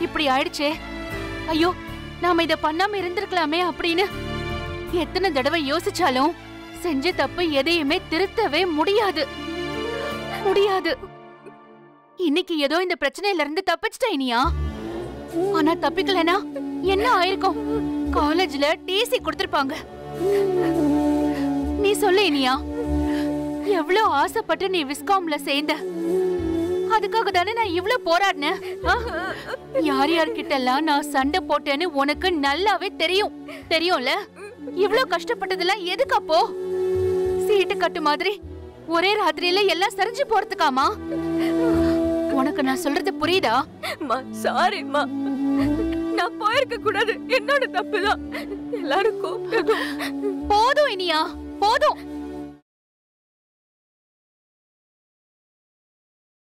இப்படி ஆயிடுச்சே. ஐயோ நாம இத பண்ணாம இருந்திருக்கலாமே அப்படின்னு. எத்தனை தடவை யோசிச்சாலும் செஞ்ச தப்பு எதையுமே திருத்தவே முடியாது. முடியாது. இன்னைக்கு ஏதோ இந்த பிரச்சனையில இருந்து தப்பிச்சிட்ட இனியா. ஆனா தப்பிக்கலனா என்ன ஆயிருக்கும்? காலேஜ்ல டிசி கொடுத்திருப்பாங்க. நீ சொல்லு இனியா எவ்வளவு ஆசைப்பட்டு நீ விஸ்காம்ல சேர்ந்த? அதுக்காக தானே நான் இவ்ளோ போராடினேன்? யார் யார்கிட்ட எல்லாம் நான் சண்டை போட்டேன்னு உனக்கு நல்லாவே தெரியும். தெரியும்ல? இவ்ளோ கஷ்டப்பட்டதெல்லாம் எதுக்கு அப்போ? சீட்டு கட்டு மாதிரி. ஒரே ராத்திரியில எல்லாம் சரிஞ்சு போறதுக்காமா? உனக்கு நான் சொல்றது புரியுதா? சாரிம்மா நான் போயிருக்க கூடாது. என்னோட தப்பு தான் எல்லாரும் கூப்பிட்டதும். போதும் இனியா. போதும்.